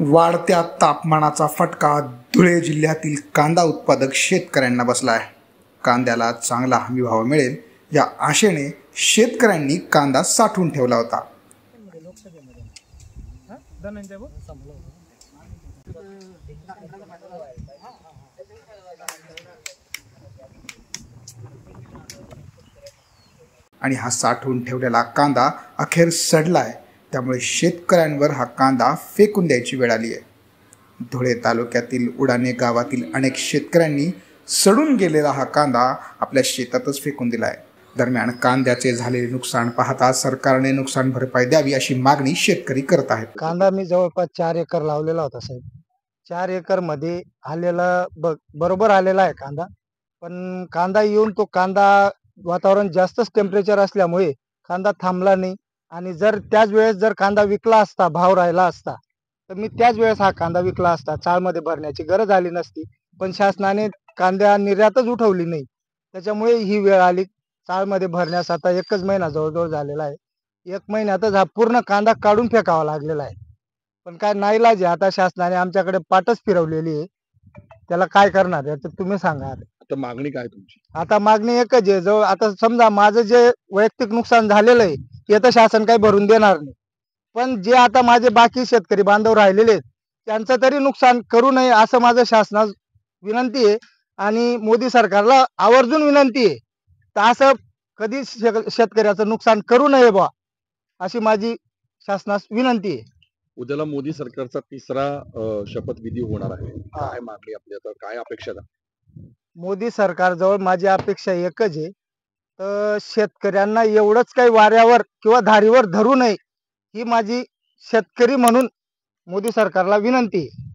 वाढत्या तापमानाचा फटका धुळे जिल्ह्यातील कांदा उत्पादक शेतकऱ्यांना बसला आहे. कांद्याला चांगला हमीभाव मिळेल या आशेने शेतकऱ्यांनी कांदा साठवून ठेवला होता. आणि हा साठवून ठेवलेला कांदा अखेर सडलाय. त्यामुळे शेतकऱ्यांवर हा कांदा फेकून द्यायची वेळ आली आहे. धुळे तालुक्यातील उडाणे गावातील अनेक शेतकऱ्यांनी सडून गेलेला हा कांदा आपल्या शेतातच फेकून दिला आहे दरम्यान कांद्याचे झालेले नुकसान पाहता सरकारने नुकसान भरपाई द्यावी अशी मागणी शेतकरी करत आहेत. कांदा मी जवळपास चार एकर लावलेला होता साहेब. चार एकरमध्ये आलेला ब- बरोबर आलेला आहे कांदा. पण कांदा येऊन तो कांदा वातावरण जास्तच टेम्परेचर असल्यामुळे कांदा थांबला नाही. आणि जर त्याच वेळेस जर कांदा विकला असता भाव राहिला असता तर मी त्याच वेळेस हा कांदा विकला असता चाळमध्ये भरण्याची गरज आली नसती. पण शासनाने कांद्या निर्यातच उठवली नाही. त्याच्यामुळे ही वेळ आली. चाळमध्ये भरण्यास आता एकच महिना जवळजवळ झालेला आहे. एक महिन्यातच हा पूर्ण कांदा काढून फेकावा लागलेला आहे. पण काय नाईलाज आहे. आता शासनाने आमच्याकडे पाठच फिरवलेली आहे. त्याला काय करणार याचं तुम्ही सांगा. आता मागणी काय तुमची? आता मागणी एकच आहे. जवळ आता समजा माझं जे वैयक्तिक नुकसान झालेलं आहे ते तर शासन काही भरून देणार नाही. पण जे आता माझे बाकी शेतकरी बांधव राहिलेले आहेत त्यांचं तरी नुकसान करू नये असं माझं शासनास विनंती आहे. आणि मोदी सरकारला आवर्जून विनंती आहे. तर असं कधी शेतकऱ्याचं नुकसान करू नये बा अशी माझी शासनास विनंती आहे. उद्याला मोदी सरकारचा तिसरा शपथविधी होणार आहे. काय मागणी आपली? आता काय अपेक्षा? मोदी सरकारजवळ माझी अपेक्षा एकच आहे. तर शेतकऱ्यांना एवढंच काही वाऱ्यावर किंवा धारीवर धरू नये ही माझी शेतकरी म्हणून मोदी सरकारला विनंती आहे.